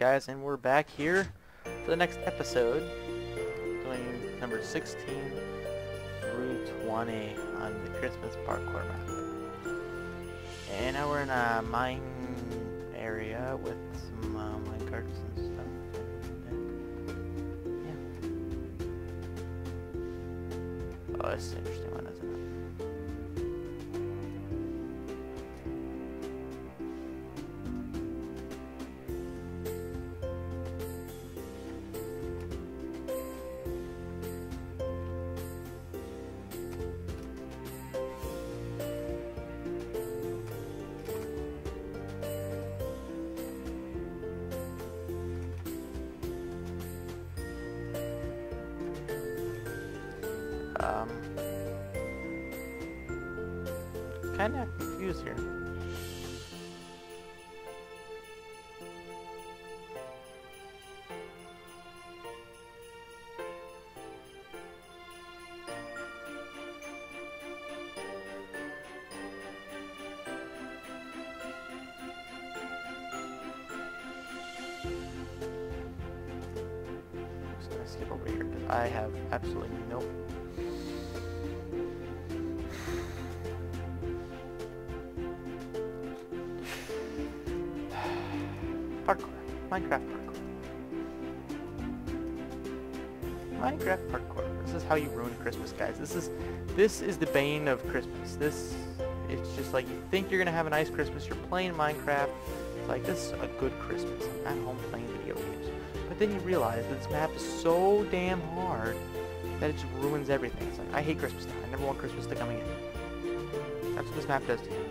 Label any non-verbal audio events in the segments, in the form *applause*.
Guys, and we're back here for the next episode, doing number 16 through 20 on the Christmas parkour map. And now we're in a mine area with some uh, mine carts and stuff. And, yeah. Oh, that's interesting kind of confused here. Over here I have absolutely no Parkour. Minecraft parkour. Minecraft parkour. This is how you ruin Christmas, guys. This is this is the bane of Christmas. This it's just like you think you're gonna have a nice Christmas, you're playing Minecraft. It's like this is a good Christmas. I'm at home playing video games. But then you realize that this map is so damn hard that it just ruins everything. It's like I hate Christmas time. I never want Christmas to come again. That's what this map does to you.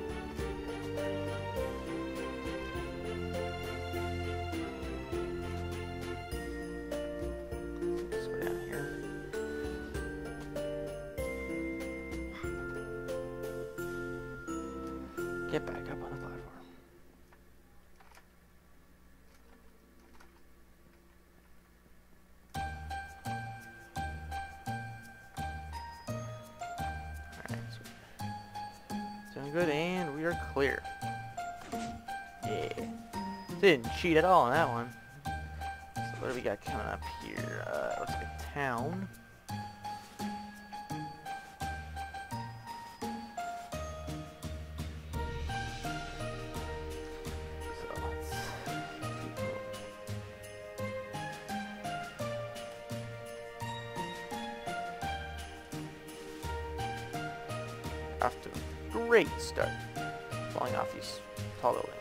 Good, and we are clear. Yeah. Didn't cheat at all on that one. So what do we got coming up here? Uh, looks like a town. So great start. Falling off these tall buildings.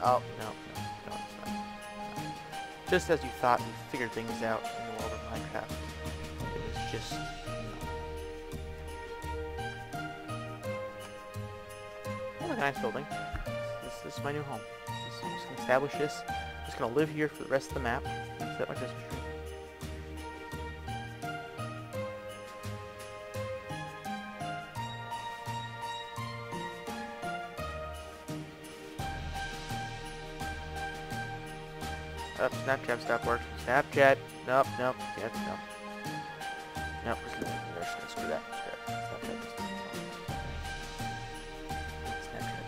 Oh. Just as you thought you figured things out Minecraft, it was just. Oh, a nice building. This, this is my new home. I'm just gonna establish this. I'm just gonna live here for the rest of the map. Set my Christmas Up, Snapchat stop working. Snapchat. Nope, nope, yes, nope. Nope, we're just gonna screw that. Screw that. Snapchat. Snapchat.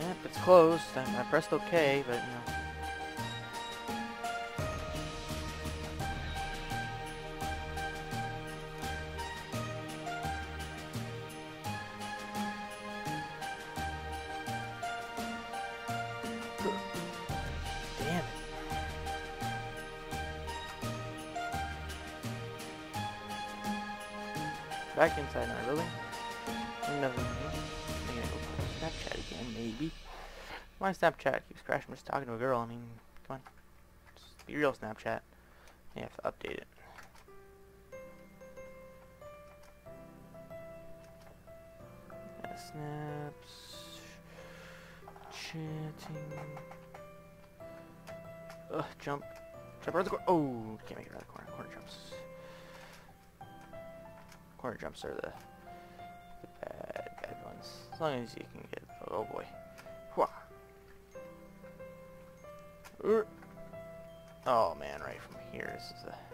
Yep, it's closed. I, I pressed OK, but you know. Back inside now, really? Another one. I'm gonna go put Snapchat again, maybe. My Snapchat keeps crashing. I'm just talking to a girl. I mean, come on. Just be real, Snapchat. You have to update it. Snaps. Chatting. Ugh, jump. Jump around the corner. Oh, can't make it around the corner. Corner jumps. Corner jumps are the, bad, bad ones. As long as you can get... Oh boy. Er. Oh man, right from here, this is a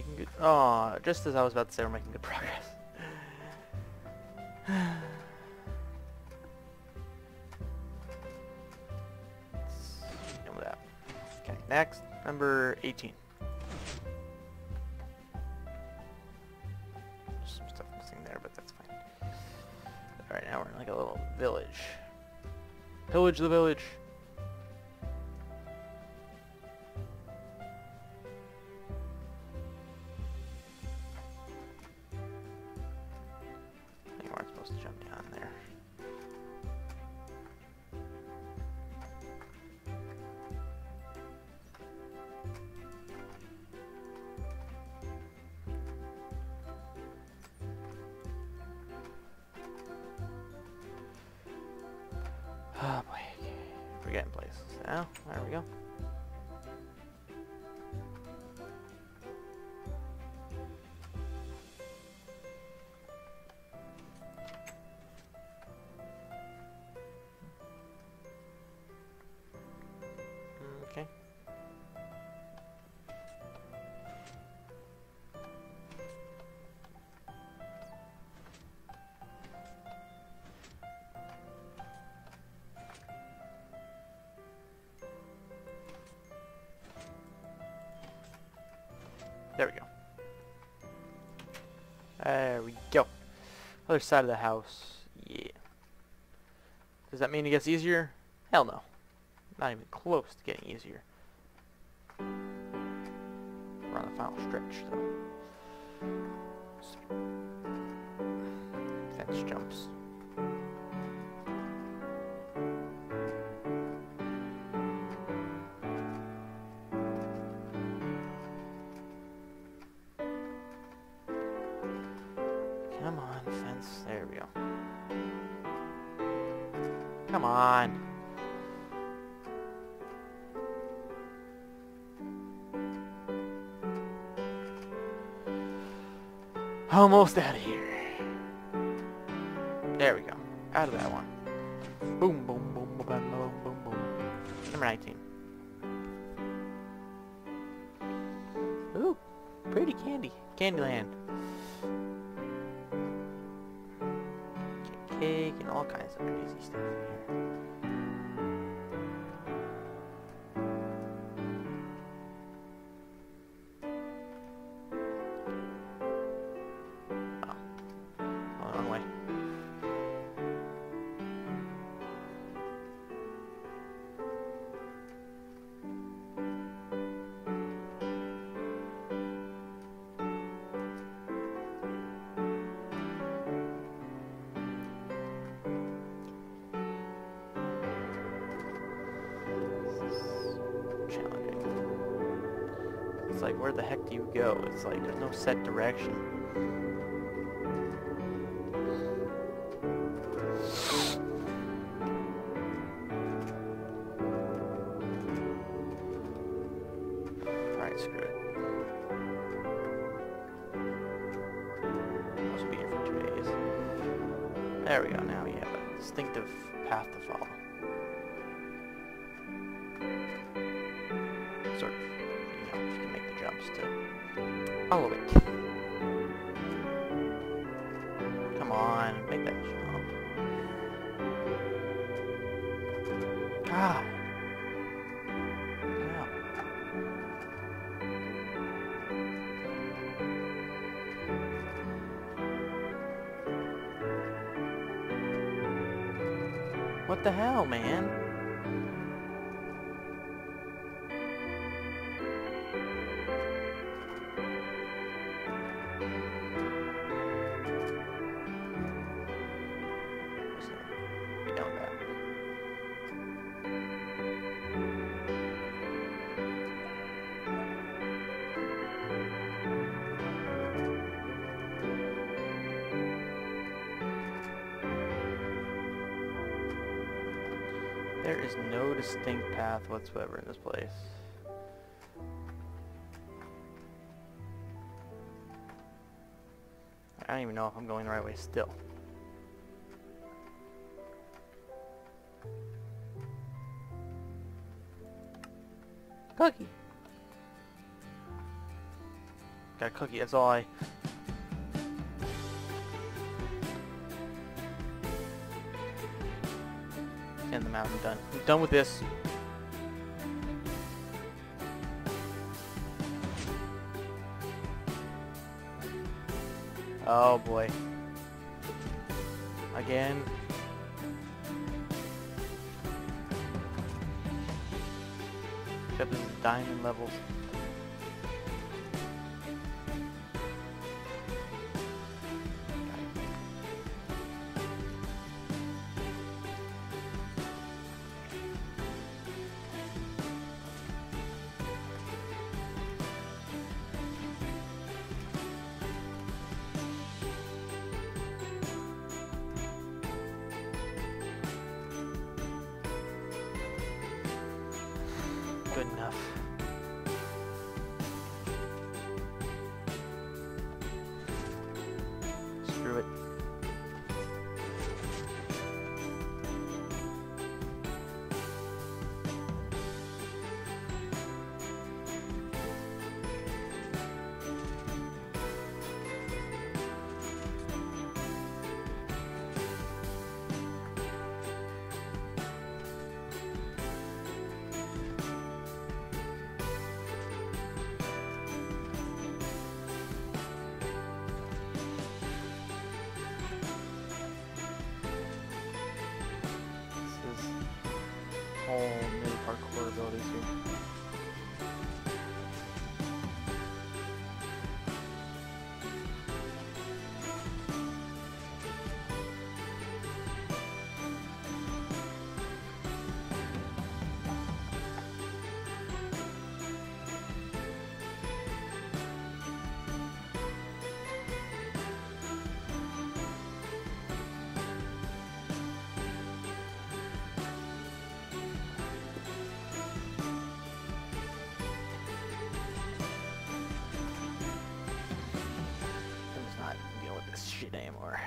Making good. Oh, just as I was about to say, we're making good progress. *sighs* Done with that. Okay, next, number 18. Some stuff missing there, but that's fine. Alright, now we're in like a little village. Pillage the village. There we go. There we go. Other side of the house. Yeah. Does that mean it gets easier? Hell no. Not even close to getting easier. We're on the final stretch, though. Fence jumps. Fence. There we go. Come on. Almost out of here. There we go. Out of that one. Boom, boom, boom, boom, boom, boom, boom, boom. Number 19. Ooh, pretty candy. Candyland. Cake and all kinds of crazy stuff in here. Like, where the heck do you go? It's like, there's no set direction. Alright, screw it. Must be here for two days. There we go, now distinctive path to follow. know, to all of it. Come on, make that jump. Ah. Hell. What the hell, man? There is no distinct path whatsoever in this place. I don't even know if I'm going the right way still. Cookie! Got a cookie, that's all I... End the map, I'm done. I'm done with this. Oh boy. Again. Except this is diamond levels. Good enough. Whole new parkour abilities here. Shit anymore.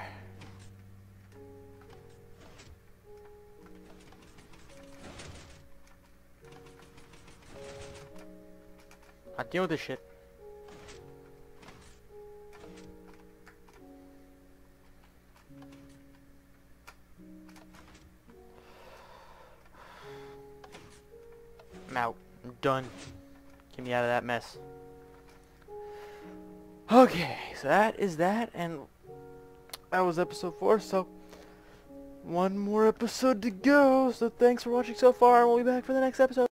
Not dealing with this shit. I'm out. I'm done. Get me out of that mess. Okay, so that is that, and that was episode 4, so one more episode to go, so thanks for watching so far, and we'll be back for the next episode.